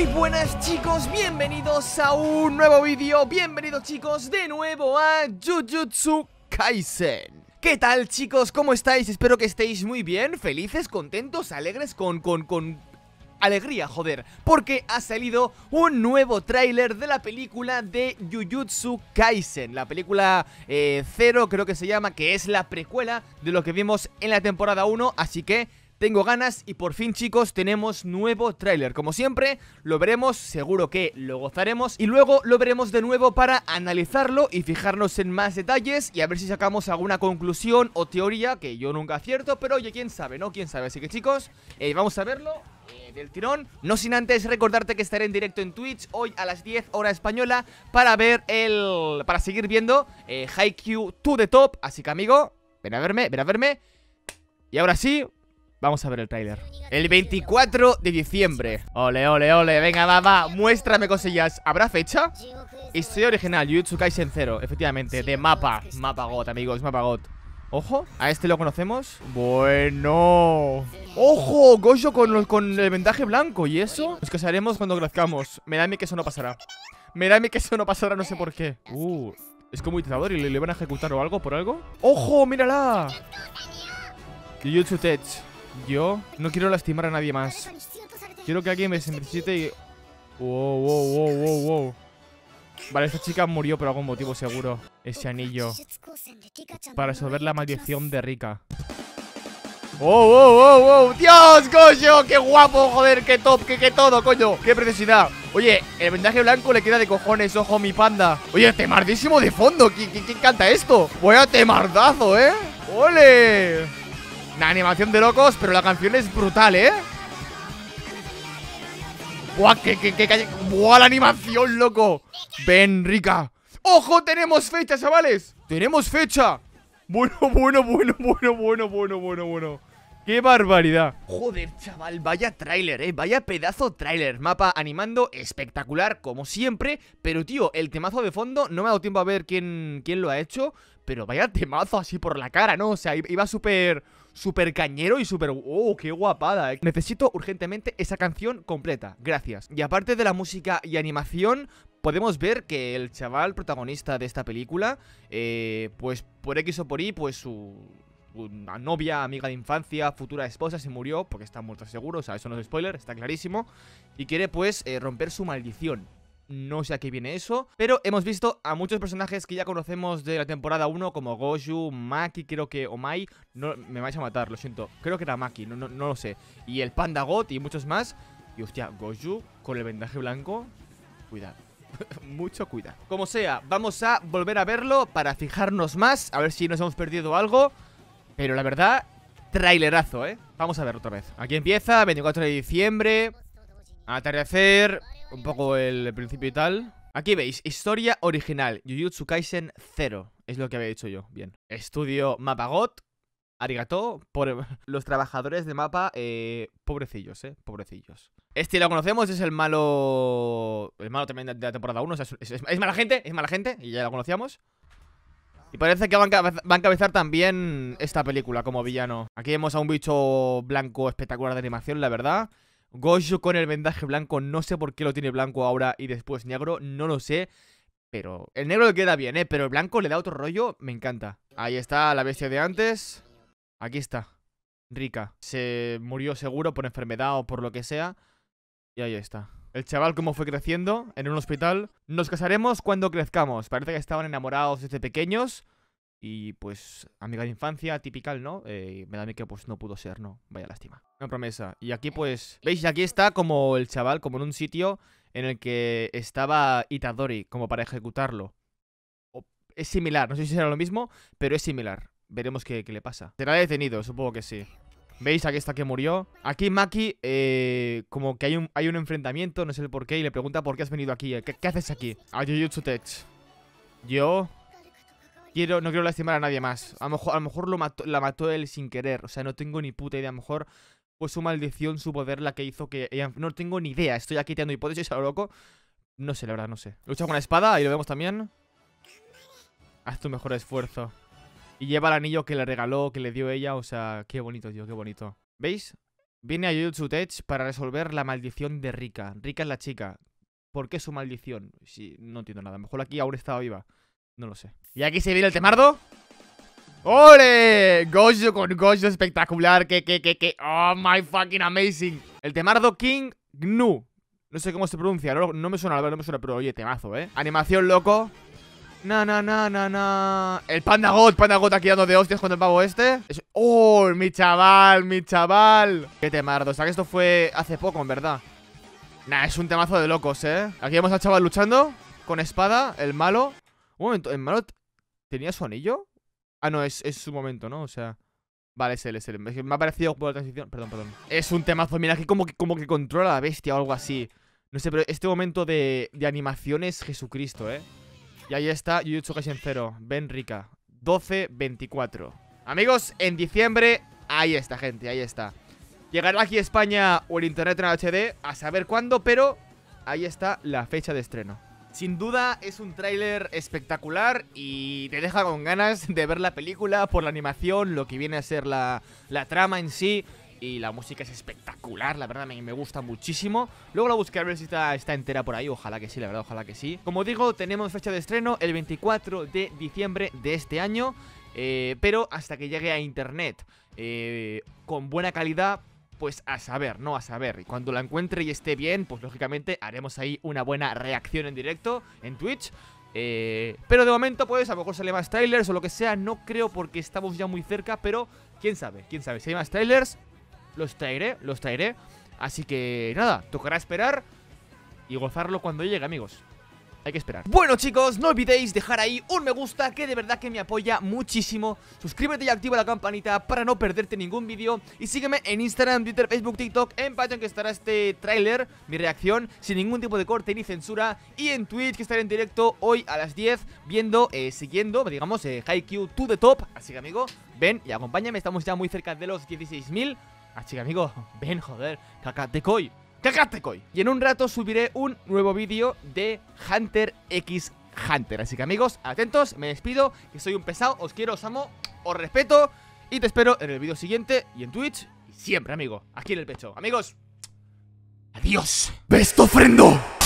Muy buenas chicos, bienvenidos a un nuevo vídeo Bienvenidos chicos de nuevo a Jujutsu Kaisen ¿Qué tal chicos? ¿Cómo estáis? Espero que estéis muy bien, felices, contentos, alegres, con, con, con alegría, joder Porque ha salido un nuevo tráiler de la película de Jujutsu Kaisen La película eh, Cero creo que se llama, que es la precuela de lo que vimos en la temporada 1 Así que tengo ganas y por fin chicos tenemos nuevo tráiler. Como siempre lo veremos, seguro que lo gozaremos Y luego lo veremos de nuevo para analizarlo y fijarnos en más detalles Y a ver si sacamos alguna conclusión o teoría Que yo nunca acierto, pero oye, quién sabe, ¿no? Quién sabe, así que chicos, eh, vamos a verlo eh, del tirón. No sin antes recordarte que estaré en directo en Twitch Hoy a las 10 hora española Para ver el... para seguir viendo eh, to the top. Así que amigo, ven a verme, ven a verme. Y ahora sí, Vamos a ver el tráiler. El 24 de diciembre. Ole, ole, ole, venga, va, va. Muéstrame cosillas. ¿Habrá fecha? Historia original, Jujutsu Kaisen 0 Efectivamente, de mapa. Mapa God, amigos, mapa God Ojo, ¿a este lo conocemos? Bueno. ¡Ojo! Gojo con, con el vendaje blanco ¿Y eso? Nos casaremos cuando crezcamos. Me da a mí que eso no pasará. Me da a mí que eso no pasará, no sé por qué. Uh, es como dictador y le, van a ejecutar o algo por algo. ¡Ojo, mírala! Jujutsu Tech yo no quiero lastimar a nadie más. Quiero que alguien me necesite y... Wow, wow, wow, wow, wow. Vale, esta chica murió por algún motivo seguro. Ese anillo. Para resolver la maldición de Rika. ¡Oh, oh, oh, oh! ¡Dios, coño! ¡Qué guapo, joder! ¡Qué top! ¡Qué, qué todo, coño! ¡Qué preciosidad! Oye, el vendaje blanco le queda de cojones, ojo, mi panda Oye, temardísimo de fondo ¿Quién, quién, quién canta esto? ¡Voy temardazo, eh! ¡Ole! Una animación de locos, pero la canción es brutal, ¿eh? ¡Buah, qué, qué, qué, ¡Buah, la animación, loco! Ven, rica ¡Ojo, tenemos fecha, chavales! ¡Tenemos fecha! Bueno, bueno, bueno, bueno, bueno, bueno, bueno, bueno ¡Qué barbaridad! Joder, chaval, vaya tráiler, eh Vaya pedazo tráiler Mapa animando espectacular, como siempre Pero, tío, el temazo de fondo No me ha dado tiempo a ver quién, quién lo ha hecho Pero vaya temazo así por la cara, ¿no? O sea, iba súper súper cañero y súper... ¡Oh, qué guapada! Eh. Necesito urgentemente esa canción completa, gracias Y aparte de la música y animación Podemos ver que el chaval protagonista de esta película eh, Pues por X o por Y, pues su una novia, amiga de infancia, futura esposa se murió porque está muerto seguro, o sea, eso no es spoiler, está clarísimo y quiere pues eh, romper su maldición. No sé a qué viene eso, pero hemos visto a muchos personajes que ya conocemos de la temporada 1 como Goju, Maki, creo que Omai, no, me vais a matar, lo siento, creo que era Maki, no, no, no lo sé, y el Panda God y muchos más, y hostia, Goju con el vendaje blanco, cuidado. Mucho cuidado. Como sea, vamos a volver a verlo para fijarnos más A ver si nos hemos perdido algo. Pero la verdad, trailerazo, ¿eh? Vamos a ver otra vez. Aquí empieza, 24 de diciembre. Atardecer un poco el principio y tal. Aquí veis, historia original Jujutsu Kaisen 0 Es lo que había dicho yo, bien. Estudio Mapagot Arigato por los trabajadores de mapa eh, Pobrecillos, eh, pobrecillos. Este lo conocemos, es el malo El malo también de la temporada 1 o sea, es, mala gente, es mala gente Y ya lo conocíamos. Y parece que van a encabezar también esta película como villano. Aquí vemos a un bicho blanco espectacular de animación, la verdad Gojo con el vendaje blanco, no sé por qué lo tiene blanco ahora y después negro, no lo sé. Pero el negro le queda bien, ¿eh? Pero el blanco le da otro rollo, me encanta. Ahí está la bestia de antes. Aquí está. Rica. Se murió seguro por enfermedad o por lo que sea. Y ahí está. El chaval cómo fue creciendo en un hospital. Nos casaremos cuando crezcamos. Parece que estaban enamorados desde pequeños. Y pues, amiga de infancia, typical, ¿no? Eh, me da a mí que pues no pudo ser, ¿no? Vaya lástima. Una promesa. Y aquí pues, ¿veis? Aquí está como el chaval, como en un sitio en el que estaba Itadori, como para ejecutarlo. es similar, no sé si será lo mismo, pero es similar. Veremos qué, le pasa. Será detenido, supongo que sí. ¿Veis? Aquí está que murió. Aquí Maki, eh, como que hay un, hay un enfrentamiento, no sé el por qué, y le pregunta por qué has venido aquí. ¿Qué, qué haces aquí? A Jujutsu Tech. Yo Quiero, no quiero lastimar a nadie más. A lo mejor, a lo mejor lo la mató él sin querer. O sea, no tengo ni puta idea. A lo mejor fue su maldición, su poder la que hizo que. No tengo ni idea. Estoy aquí tirando hipótesis a lo loco. No sé, la verdad, no sé. Lucha con la espada, ahí lo vemos también. Haz tu mejor esfuerzo. Y lleva el anillo que le regaló, que le dio ella. O sea, qué bonito, tío, qué bonito. ¿Veis? Viene a Jujutsu Tech para resolver la maldición de Rika. Rika es la chica. ¿Por qué su maldición? Sí, no entiendo nada. A lo mejor aquí aún estaba viva. No lo sé. Y aquí se viene el temardo. ¡Ole! Gojo con Gojo espectacular. Que, que, que, que. Oh my fucking amazing. El temardo King Gnu. No sé cómo se pronuncia. No, me suena, no me suena, pero oye, temazo, ¿eh? Animación loco. Na, na, na, na, na. El Panda God, Panda God aquí dando de hostias con el pavo este. ¡Oh, mi chaval, mi chaval! Qué temardo. O sea que esto fue hace poco, en verdad. Nah, es un temazo de locos, ¿eh? Aquí vemos al chaval luchando con espada, el malo. Un momento, ¿el malo tenía su anillo? Ah, no, es, su momento, ¿no? O sea... Vale, es él, es él. Me ha parecido por la transición. Perdón, perdón. Es un temazo. Mira, aquí como que, como que controla a la bestia o algo así. No sé, pero este momento de, de animación es Jesucristo, ¿eh? Y ahí está Jujutsu Kaisen 0, Ben Rika 12-24 Amigos, en diciembre Ahí está, gente, ahí está Llegará aquí España o el internet en HD A saber cuándo, pero Ahí está la fecha de estreno sin duda es un tráiler espectacular y te deja con ganas de ver la película por la animación, lo que viene a ser la, la trama en sí y la música es espectacular, la verdad me, me gusta muchísimo. Luego la buscaré a ver si está, está, entera por ahí, ojalá que sí, la verdad, ojalá que sí. Como digo, tenemos fecha de estreno el 24 de diciembre de este año, eh, pero hasta que llegue a internet eh, con buena calidad, pues a saber, no a saber. Y cuando la encuentre y esté bien, pues lógicamente haremos ahí una buena reacción en directo en Twitch. Eh, pero de momento, pues a lo mejor sale más trailers o lo que sea. No creo porque estamos ya muy cerca, pero quién sabe, quién sabe. Si hay más trailers, los traeré, los traeré. Así que nada, tocará esperar y gozarlo cuando llegue, amigos. Hay que esperar. Bueno chicos, no olvidéis dejar ahí un me gusta Que de verdad que me apoya muchísimo. Suscríbete y activa la campanita para no perderte ningún vídeo. Y sígueme en Instagram, Twitter, Facebook, TikTok En Patreon que estará este tráiler Mi reacción, sin ningún tipo de corte ni censura. Y en Twitch que estaré en directo hoy a las 10 Viendo, eh, siguiendo, digamos, eh, Haikyuu to the top. Así que amigo, ven y acompáñame. Estamos ya muy cerca de los 16.000 Así que amigo, ven joder, koi ¡Cagatecoy! Y en un rato subiré un nuevo vídeo de Hunter x Hunter. Así que amigos, atentos, me despido, que soy un pesado, os quiero, os amo, os respeto y te espero en el vídeo siguiente y en Twitch y siempre, amigo, aquí en el pecho. Amigos, adiós. ¡Besto ofrendo!